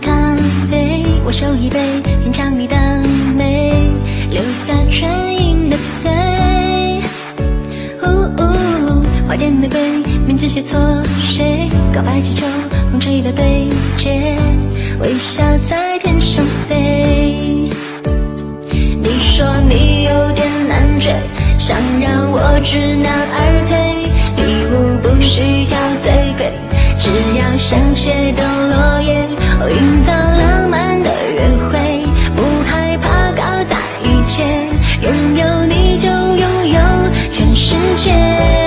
咖啡，我手一杯，品尝你的美，留下唇印的嘴。花店玫瑰，名字写错谁？告白气球，风吹到对街，微笑在天上飞。你说你飘雪的落叶，营造浪漫的约会，不害怕搞砸一切，拥有你就拥有全世界。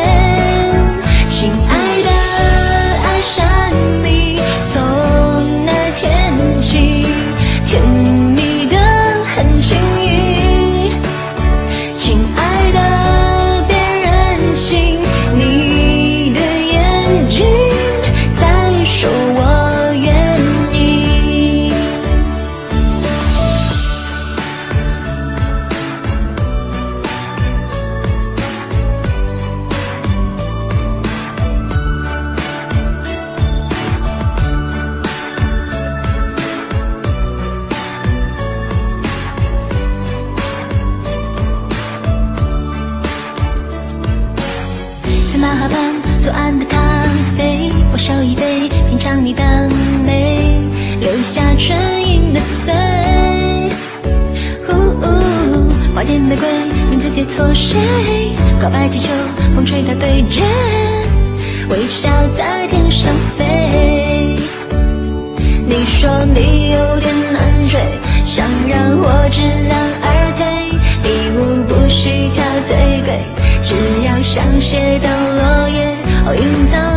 马哈畔左岸的咖啡，我手一杯，品尝你的美，留下唇印的嘴。花店玫瑰，名字写错谁？告白气球，风吹它对街，微笑在天上飞。你说你有点难追，想让我知难而退，礼物不需挑最像写到落叶哦营造